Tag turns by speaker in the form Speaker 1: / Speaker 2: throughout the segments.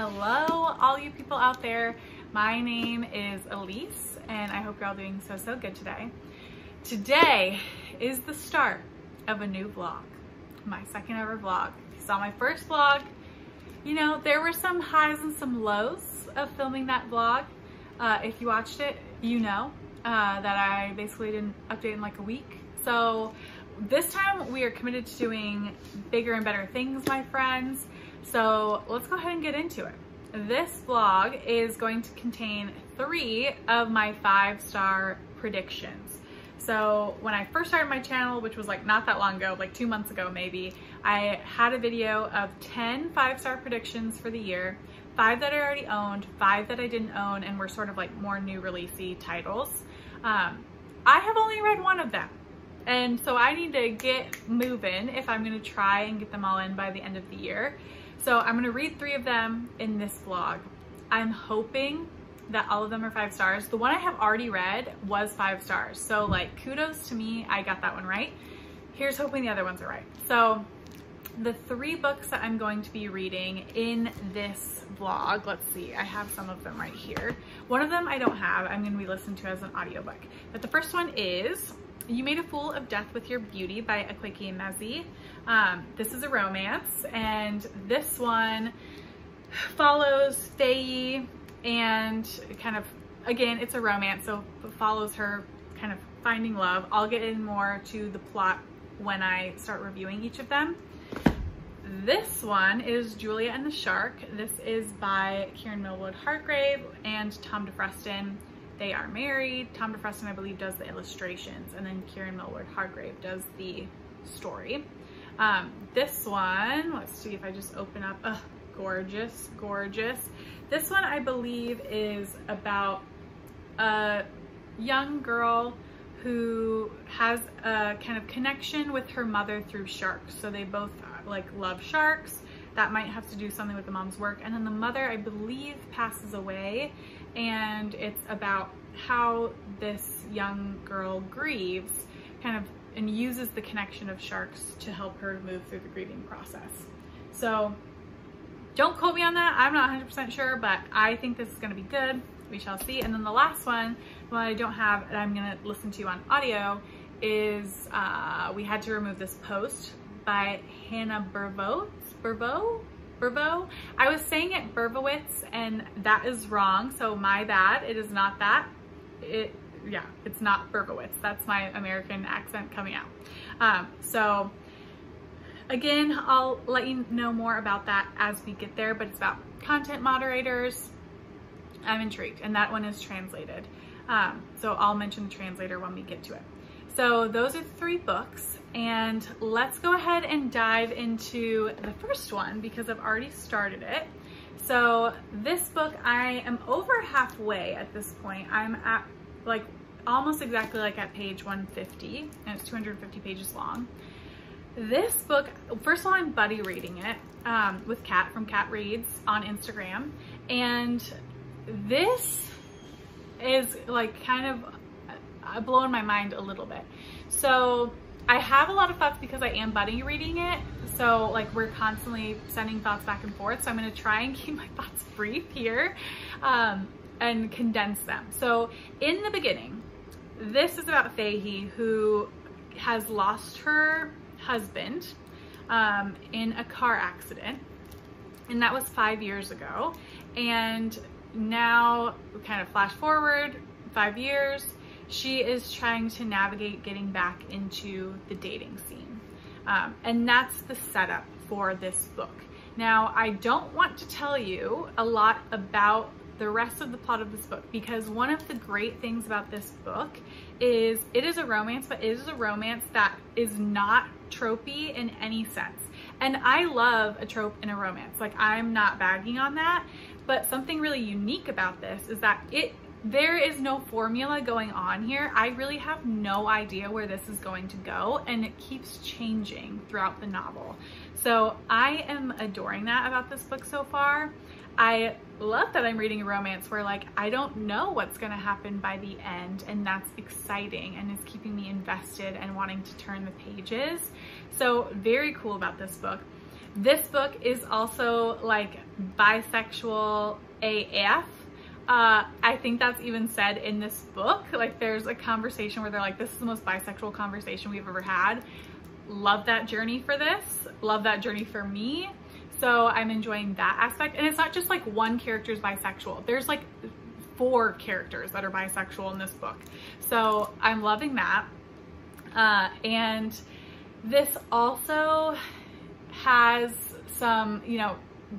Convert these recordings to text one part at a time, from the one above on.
Speaker 1: Hello, all you people out there. My name is Alyse, and I hope you're all doing so, so good today. Today is the start of a new vlog, my second ever vlog. If you saw my first vlog, you know, there were some highs and some lows of filming that vlog. Uh, if you watched it, you know uh, that I basically didn't update in like a week. So this time we are committed to doing bigger and better things, my friends. So let's go ahead and get into it. This vlog is going to contain three of my five star predictions. So when I first started my channel, which was like not that long ago, like two months ago maybe, I had a video of 10 five star predictions for the year, five that I already owned, five that I didn't own, and were sort of like more new releasey titles. Um, I have only read one of them. And so I need to get moving if I'm gonna try and get them all in by the end of the year. So I'm gonna read three of them in this vlog. I'm hoping that all of them are five stars. The one I have already read was five stars. So like kudos to me, I got that one right. Here's hoping the other ones are right. So the three books that I'm going to be reading in this vlog, let's see, I have some of them right here. One of them I don't have, I'm gonna be listening to as an audiobook. But the first one is you Made a Fool of Death with Your Beauty by Akwaeke Emezi. Um, this is a romance, and this one follows Faye and kind of, again, it's a romance, so follows her kind of finding love. I'll get in more to the plot when I start reviewing each of them. This one is Julia and the Shark. This is by Kiran Millwood Hargrave and Tom De Freston. They are married. Tom De Freston, I believe, does the illustrations, and then Kiran Millwood Hargrave does the story. Um, this one, let's see if I just open up, Ugh, gorgeous, gorgeous. This one, I believe, is about a young girl who has a kind of connection with her mother through sharks. So they both like love sharks. That might have to do something with the mom's work. And then the mother, I believe, passes away and it's about how this young girl grieves kind of and uses the connection of sharks to help her move through the grieving process. So don't quote me on that. I'm not 100% sure, but I think this is going to be good. We shall see. And then the last one, one I don't have and I'm going to listen to you on audio is uh, We Had to Remove This Post by Hanna Burvoet. Burvo? Burvo. I was saying it Burbowitz and that is wrong. So my bad. It is not that. It, yeah, it's not Burbowitz. That's my American accent coming out. Um, so again, I'll let you know more about that as we get there, but it's about content moderators. I'm intrigued and that one is translated. Um, so I'll mention the translator when we get to it. So those are three books and let's go ahead and dive into the first one because I've already started it. So this book, I am over halfway at this point. I'm at like almost exactly like at page 150 and it's 250 pages long. This book, first of all, I'm buddy reading it um, with Kat from Kat Reads on Instagram. And this is like kind of uh, blowing my mind a little bit. So I have a lot of thoughts because I am buddy reading it. So like we're constantly sending thoughts back and forth. So I'm gonna try and keep my thoughts brief here um, and condense them. So in the beginning, this is about Faye who has lost her husband um, in a car accident. And that was five years ago. And now kind of flash forward five years, she is trying to navigate getting back into the dating scene. Um, and that's the setup for this book. Now, I don't want to tell you a lot about the rest of the plot of this book because one of the great things about this book is it is a romance, but it is a romance that is not tropey in any sense. And I love a trope in a romance. Like I'm not bagging on that, but something really unique about this is that it there is no formula going on here. I really have no idea where this is going to go and it keeps changing throughout the novel. So I am adoring that about this book so far. I love that I'm reading a romance where like I don't know what's gonna happen by the end and that's exciting and is keeping me invested and wanting to turn the pages. So very cool about this book. This book is also like bisexual AF. Uh, I think that's even said in this book. Like there's a conversation where they're like, this is the most bisexual conversation we've ever had. Love that journey for this. Love that journey for me. So I'm enjoying that aspect. And it's not just like one character is bisexual. There's like four characters that are bisexual in this book. So I'm loving that. Uh, and this also has some, you know,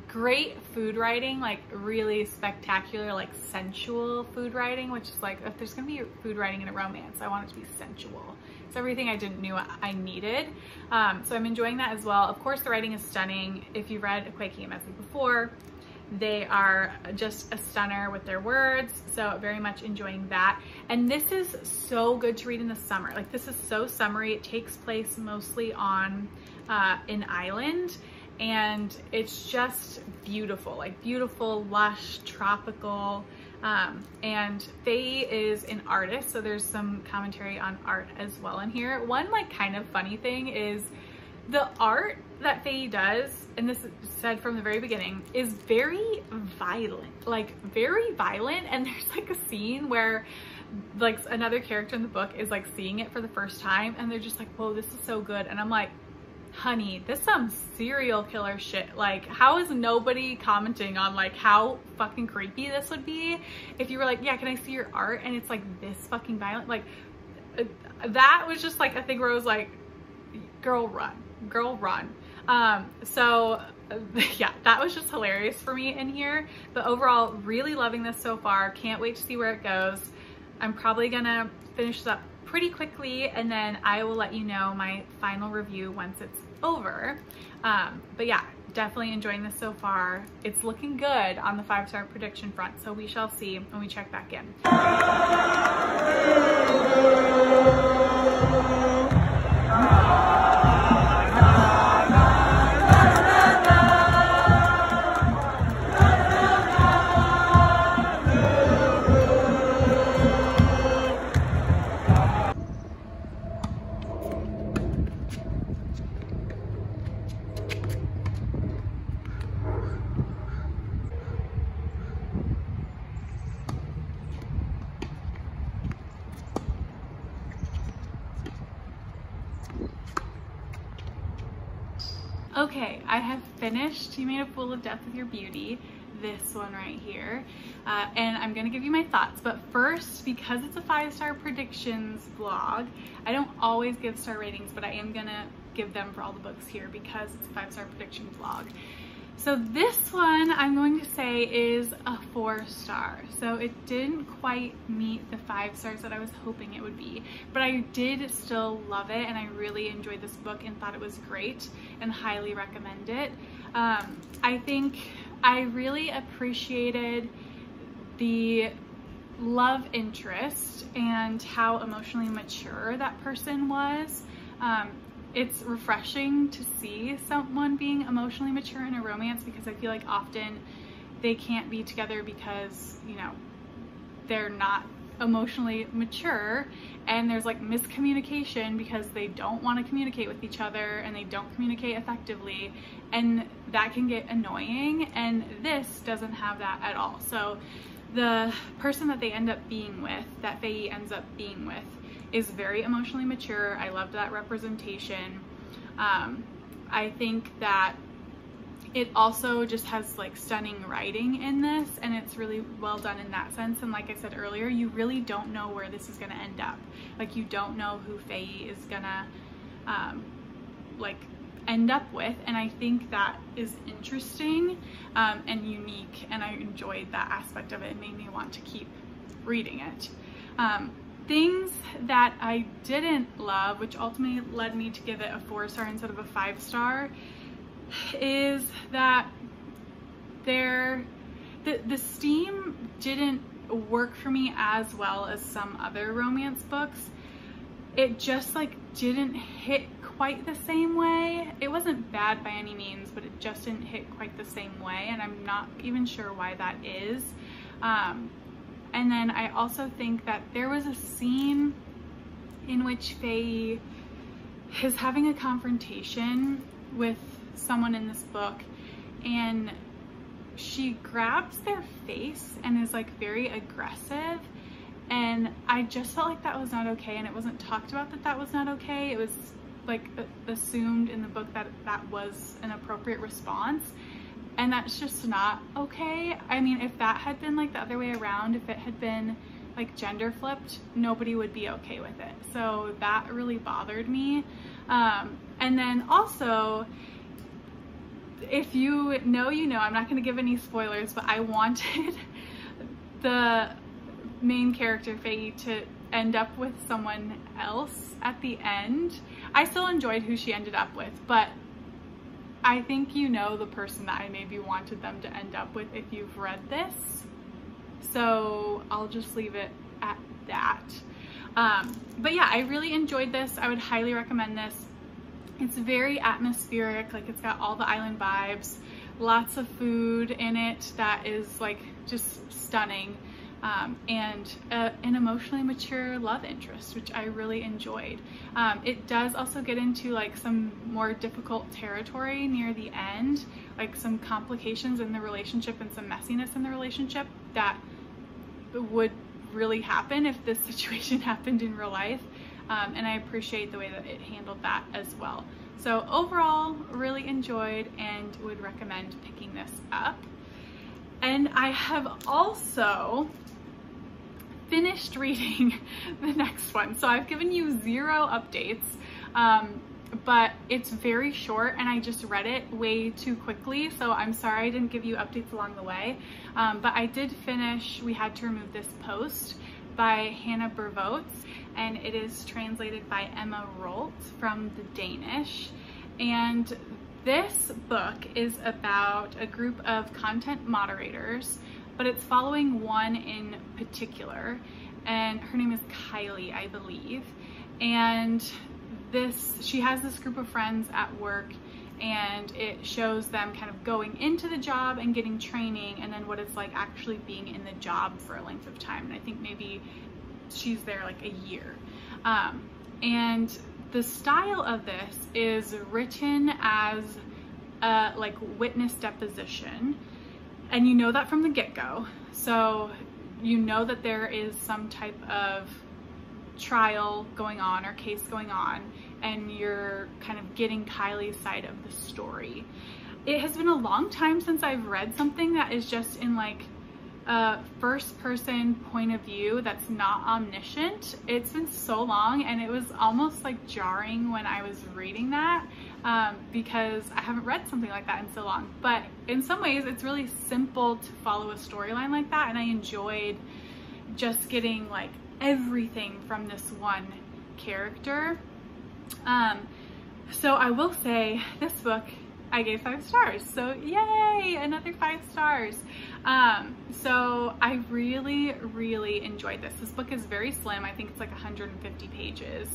Speaker 1: great food writing, like really spectacular, like sensual food writing, which is like, if there's gonna be food writing in a romance, I want it to be sensual. It's everything I didn't knew I needed. Um, so I'm enjoying that as well. Of course, the writing is stunning. If you've read Akwaeke Emezi before, they are just a stunner with their words. So very much enjoying that. And this is so good to read in the summer. Like this is so summery. It takes place mostly on uh, an island and it's just beautiful, like beautiful, lush, tropical. Um, and Faye is an artist, so there's some commentary on art as well in here. One like kind of funny thing is the art that Faye does, and this is said from the very beginning, is very violent, like very violent. And there's like a scene where like another character in the book is like seeing it for the first time and they're just like, whoa, this is so good. And I'm like, honey, this some serial killer shit. Like, how is nobody commenting on like how fucking creepy this would be if you were like, yeah, can I see your art? And it's like this fucking violent. Like, uh, that was just like a thing where I was like, girl, run, girl, run. Um, so yeah, that was just hilarious for me in here. But overall, really loving this so far. Can't wait to see where it goes. I'm probably gonna finish this up pretty quickly and then I will let you know my final review once it's over. Um, but yeah, definitely enjoying this so far. It's looking good on the five star prediction front, so we shall see when we check back in. Made of Death with Your Beauty, this one right here, uh, and I'm gonna give you my thoughts. But first, because it's a five-star predictions vlog, I don't always give star ratings, but I am gonna give them for all the books here because it's a five-star prediction vlog. So this one I'm going to say is a four star. So it didn't quite meet the five stars that I was hoping it would be, but I did still love it and I really enjoyed this book and thought it was great and highly recommend it. Um, I think I really appreciated the love interest and how emotionally mature that person was. Um, it's refreshing to see someone being emotionally mature in a romance because I feel like often they can't be together because, you know, they're not emotionally mature and there's like miscommunication because they don't want to communicate with each other and they don't communicate effectively and that can get annoying and this doesn't have that at all. So the person that they end up being with, that Faye ends up being with, is very emotionally mature. I loved that representation. Um, I think that it also just has like stunning writing in this and it's really well done in that sense and like I said earlier you really don't know where this is gonna end up like you don't know who Faye is gonna um, like end up with and I think that is interesting um, and unique and I enjoyed that aspect of it. It made me want to keep reading it. Um, things that I didn't love, which ultimately led me to give it a four star instead of a five star, is that there, the, the steam didn't work for me as well as some other romance books. It just like didn't hit quite the same way. It wasn't bad by any means, but it just didn't hit quite the same way and I'm not even sure why that is. Um, and then I also think that there was a scene in which Faye is having a confrontation with someone in this book and she grabs their face and is like very aggressive and I just felt like that was not okay and it wasn't talked about that that was not okay. It was like assumed in the book that that was an appropriate response and that's just not okay. I mean, if that had been like the other way around, if it had been like gender flipped, nobody would be okay with it. So that really bothered me. Um, and then also, if you know, you know, I'm not gonna give any spoilers, but I wanted the main character, Faye, to end up with someone else at the end. I still enjoyed who she ended up with, but I think you know the person that I maybe wanted them to end up with if you've read this. So I'll just leave it at that. Um, but yeah, I really enjoyed this. I would highly recommend this. It's very atmospheric, like it's got all the island vibes, lots of food in it that is like just stunning um, and a, an emotionally mature love interest, which I really enjoyed. Um, it does also get into like some more difficult territory near the end, like some complications in the relationship and some messiness in the relationship that would really happen if this situation happened in real life. Um, and I appreciate the way that it handled that as well. So overall, really enjoyed and would recommend picking this up. And I have also finished reading the next one. So I've given you zero updates, um, but it's very short and I just read it way too quickly. So I'm sorry I didn't give you updates along the way. Um, but I did finish We Had to Remove This Post by Hanna Bervoets and it is translated by Emma Rault from the Danish. And this book is about a group of content moderators but it's following one in particular and her name is Kylie, I believe. And this, she has this group of friends at work and it shows them kind of going into the job and getting training and then what it's like actually being in the job for a length of time. And I think maybe she's there like a year. Um, and the style of this is written as a like witness deposition and you know that from the get-go. So you know that there is some type of trial going on or case going on and you're kind of getting Kylie's side of the story. It has been a long time since I've read something that is just in like a first person point of view that's not omniscient. It's been so long and it was almost like jarring when I was reading that um, because I haven't read something like that in so long. But in some ways, it's really simple to follow a storyline like that, and I enjoyed just getting like everything from this one character. Um, so I will say this book I gave five stars. So yay, another five stars. Um, so I really, really enjoyed this. This book is very slim. I think it's like 150 pages.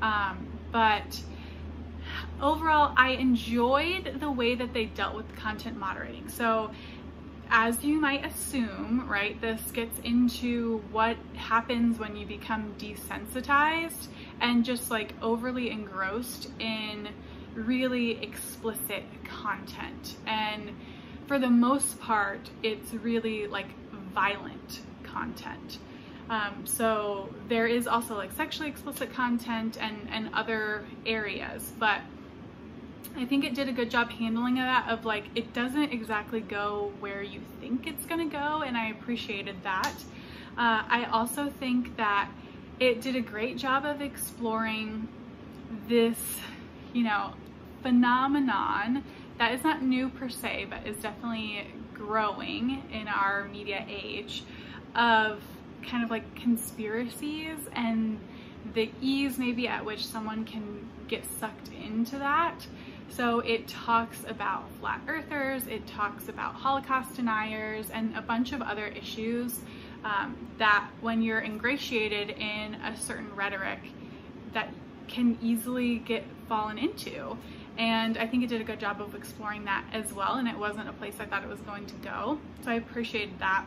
Speaker 1: Um, but overall, I enjoyed the way that they dealt with content moderating. So as you might assume, right, this gets into what happens when you become desensitized and just like overly engrossed in really explicit content. And for the most part, it's really like violent content. Um, so there is also like sexually explicit content and, and other areas, but I think it did a good job handling that of like, it doesn't exactly go where you think it's gonna go and I appreciated that. Uh, I also think that it did a great job of exploring this, you know, phenomenon that is not new per se, but is definitely growing in our media age of kind of like conspiracies and the ease maybe at which someone can get sucked into that. So it talks about flat earthers, it talks about Holocaust deniers, and a bunch of other issues um, that when you're ingratiated in a certain rhetoric that can easily get fallen into. And I think it did a good job of exploring that as well, and it wasn't a place I thought it was going to go. So I appreciated that.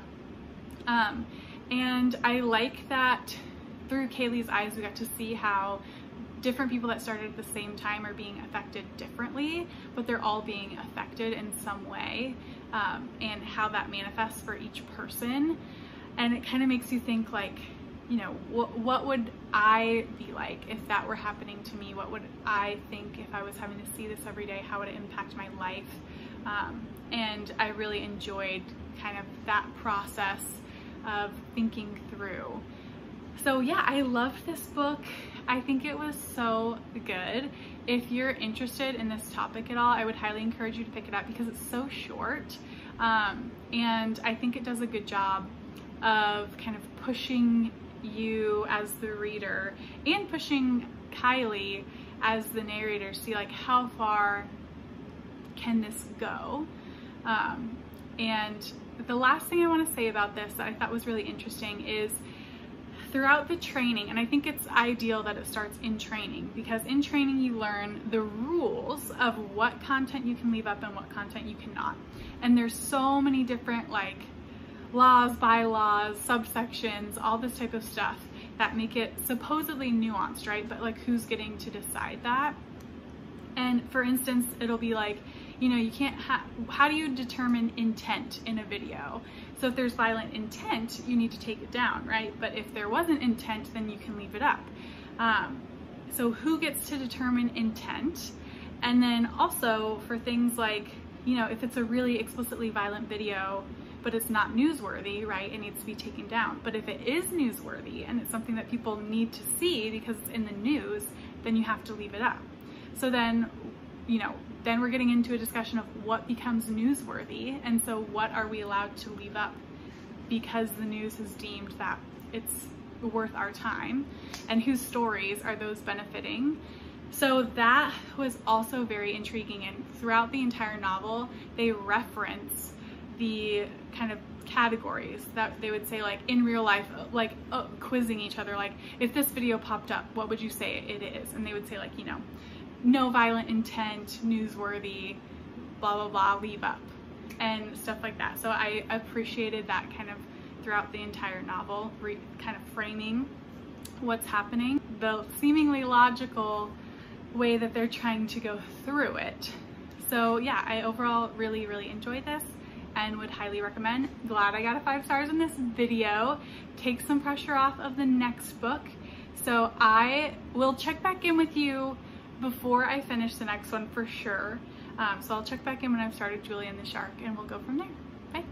Speaker 1: Um, and I like that through Kayleigh's eyes, we got to see how different people that started at the same time are being affected differently, but they're all being affected in some way um, and how that manifests for each person. And it kind of makes you think like, you know, what, what would I be like if that were happening to me? What would I think if I was having to see this every day? How would it impact my life? Um, and I really enjoyed kind of that process of thinking through. So yeah, I loved this book. I think it was so good. If you're interested in this topic at all, I would highly encourage you to pick it up because it's so short. Um, and I think it does a good job of kind of pushing you as the reader and pushing Kylie as the narrator see like how far can this go um, and the last thing I want to say about this that I thought was really interesting is throughout the training, and I think it's ideal that it starts in training because in training you learn the rules of what content you can leave up and what content you cannot. And there's so many different like laws, bylaws, subsections, all this type of stuff that make it supposedly nuanced, right? But like who's getting to decide that? And for instance, it'll be like, you know, you can't, how do you determine intent in a video? So if there's violent intent, you need to take it down, right? But if there wasn't intent, then you can leave it up. Um, so who gets to determine intent? And then also for things like, you know, if it's a really explicitly violent video, but it's not newsworthy, right? It needs to be taken down. But if it is newsworthy and it's something that people need to see because it's in the news, then you have to leave it up. So then, you know, then we're getting into a discussion of what becomes newsworthy. And so what are we allowed to leave up because the news has deemed that it's worth our time and whose stories are those benefiting. So that was also very intriguing and throughout the entire novel, they reference the kind of categories that they would say like in real life like uh, quizzing each other like if this video popped up what would you say it is and they would say like you know no violent intent, newsworthy, blah, blah, blah, leave up, and stuff like that. So I appreciated that kind of throughout the entire novel, kind of framing what's happening, the seemingly logical way that they're trying to go through it. So yeah, I overall really, really enjoyed this and would highly recommend. Glad I got a five stars in this video. Take some pressure off of the next book. So I will check back in with you before I finish the next one for sure. Um, so I'll check back in when I've started Julie and the Shark and we'll go from there. Bye.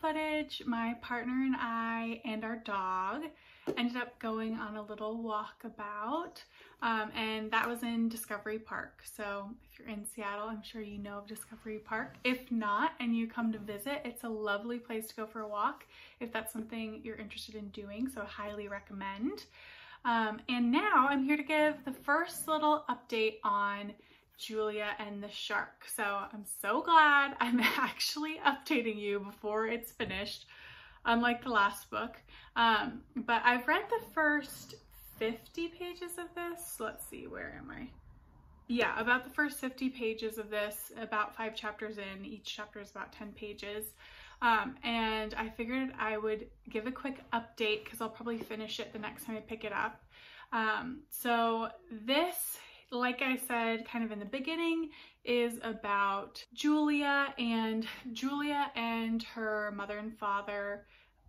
Speaker 1: Footage, my partner and I and our dog ended up going on a little walkabout um, and that was in Discovery Park. So if you're in Seattle, I'm sure you know of Discovery Park. If not, and you come to visit, it's a lovely place to go for a walk if that's something you're interested in doing, so highly recommend. Um, and now I'm here to give the first little update on Julia and the Shark. So I'm so glad I'm actually updating you before it's finished, unlike the last book. Um, but I've read the first 50 pages of this. Let's see, where am I? Yeah, about the first 50 pages of this, about five chapters in. Each chapter is about 10 pages. Um, and I figured I would give a quick update because I'll probably finish it the next time I pick it up. Um, so this like I said kind of in the beginning, is about Julia and Julia and her mother and father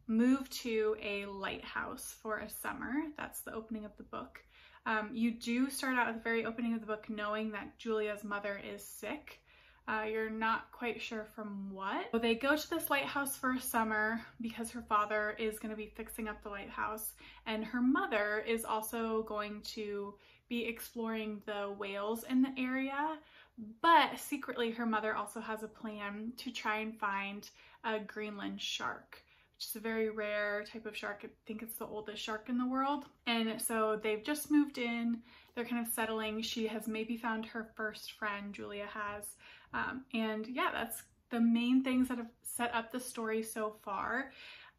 Speaker 1: move to a lighthouse for a summer. That's the opening of the book. Um, you do start out at the very opening of the book knowing that Julia's mother is sick. Uh, you're not quite sure from what. So they go to this lighthouse for a summer because her father is going to be fixing up the lighthouse and her mother is also going to be exploring the whales in the area. But secretly her mother also has a plan to try and find a Greenland shark which is a very rare type of shark. I think it's the oldest shark in the world. And so they've just moved in. They're kind of settling. She has maybe found her first friend, Julia has. Um, and yeah, that's the main things that have set up the story so far.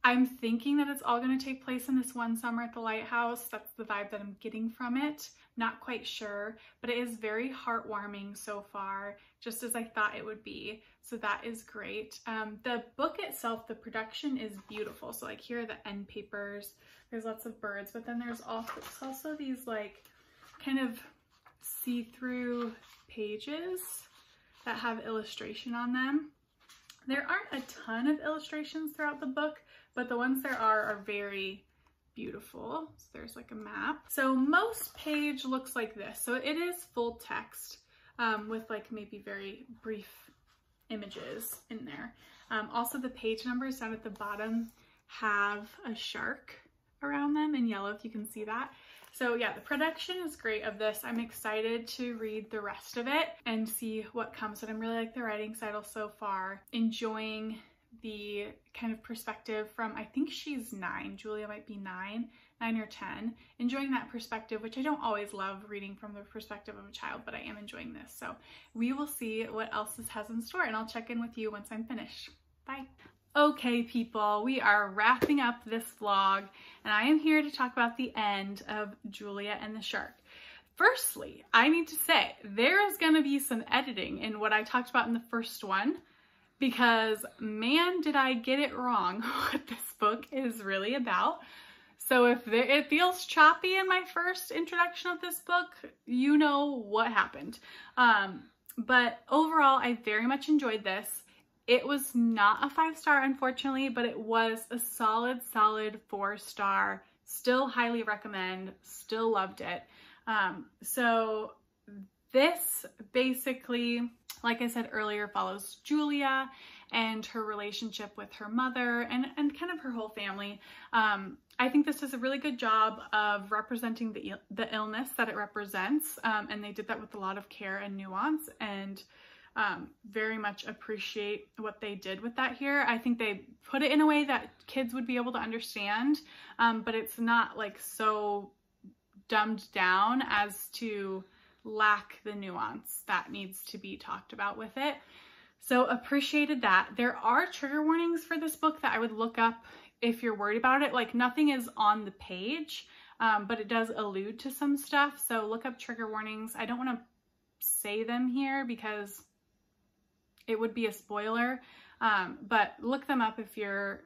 Speaker 1: I'm thinking that it's all going to take place in this one summer at the lighthouse. That's the vibe that I'm getting from it. Not quite sure, but it is very heartwarming so far, just as I thought it would be. So that is great. Um, the book itself, the production is beautiful. So like here are the end papers. There's lots of birds, but then there's also, also these like kind of see-through pages that have illustration on them. There aren't a ton of illustrations throughout the book, but the ones there are are very beautiful. So there's like a map. So most page looks like this. So it is full text um, with like maybe very brief images in there. Um, also the page numbers down at the bottom have a shark around them in yellow if you can see that. So yeah, the production is great of this. I'm excited to read the rest of it and see what comes. But I'm really like the writing style so far. Enjoying the kind of perspective from, I think she's nine, Julia might be nine, nine or 10, enjoying that perspective, which I don't always love reading from the perspective of a child, but I am enjoying this. So we will see what else this has in store and I'll check in with you once I'm finished. Bye. Okay people, we are wrapping up this vlog and I am here to talk about the end of Julia and the Shark. Firstly, I need to say there is going to be some editing in what I talked about in the first one because man, did I get it wrong what this book is really about. So if it feels choppy in my first introduction of this book, you know what happened. Um, but overall, I very much enjoyed this. It was not a five star, unfortunately, but it was a solid, solid four star. Still highly recommend, still loved it. Um, so this basically like I said earlier, follows Julia and her relationship with her mother and, and kind of her whole family. Um, I think this does a really good job of representing the, the illness that it represents. Um, and they did that with a lot of care and nuance and um, very much appreciate what they did with that here. I think they put it in a way that kids would be able to understand, um, but it's not like so dumbed down as to lack the nuance that needs to be talked about with it. So appreciated that. There are trigger warnings for this book that I would look up if you're worried about it. Like nothing is on the page, um, but it does allude to some stuff. So look up trigger warnings. I don't want to say them here because it would be a spoiler, um, but look them up if you're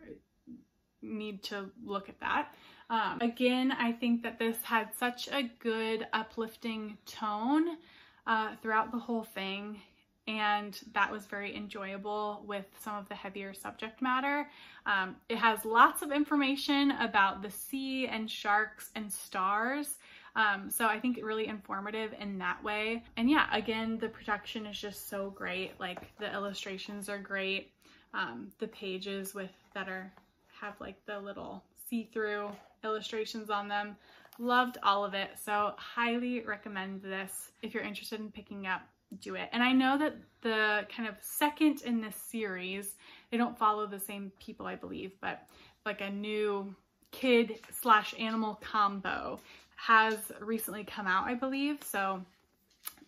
Speaker 1: need to look at that. Um, again, I think that this had such a good uplifting tone uh, throughout the whole thing and that was very enjoyable with some of the heavier subject matter. Um, it has lots of information about the sea and sharks and stars. Um, so I think really informative in that way. And yeah, again, the production is just so great. Like the illustrations are great. Um, the pages with that are have like the little see-through illustrations on them. Loved all of it. So highly recommend this. If you're interested in picking up, do it. And I know that the kind of second in this series, they don't follow the same people, I believe, but like a new kid slash animal combo has recently come out, I believe. So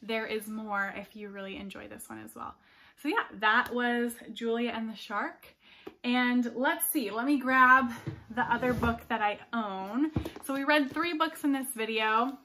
Speaker 1: there is more if you really enjoy this one as well. So yeah, that was Julia and the Shark. And let's see, let me grab the other book that I own. So we read three books in this video.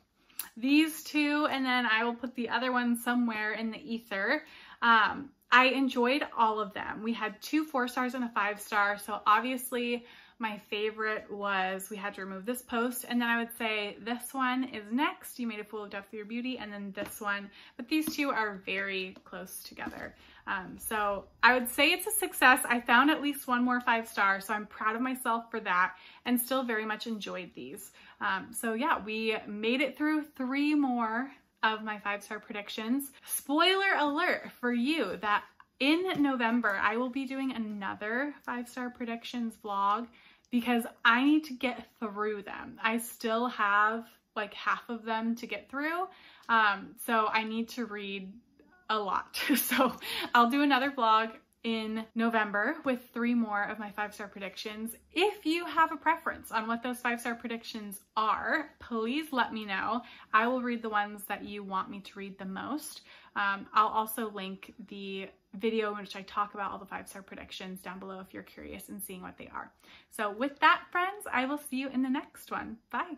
Speaker 1: These two, and then I will put the other one somewhere in the ether. Um, I enjoyed all of them. We had two four stars and a five star. So obviously my favorite was we had to remove this post and then I would say this one is next. You made a fool of death through your beauty and then this one, but these two are very close together. Um, so I would say it's a success. I found at least one more five star, so I'm proud of myself for that and still very much enjoyed these. Um, so yeah, we made it through three more of my five star predictions. Spoiler alert for you that in November, I will be doing another five star predictions vlog because I need to get through them. I still have like half of them to get through. Um, so I need to read a lot. so I'll do another vlog in November with three more of my five star predictions. If you have a preference on what those five star predictions are, please let me know. I will read the ones that you want me to read the most. Um, I'll also link the video in which I talk about all the five star predictions down below if you're curious and seeing what they are. So with that, friends, I will see you in the next one. Bye.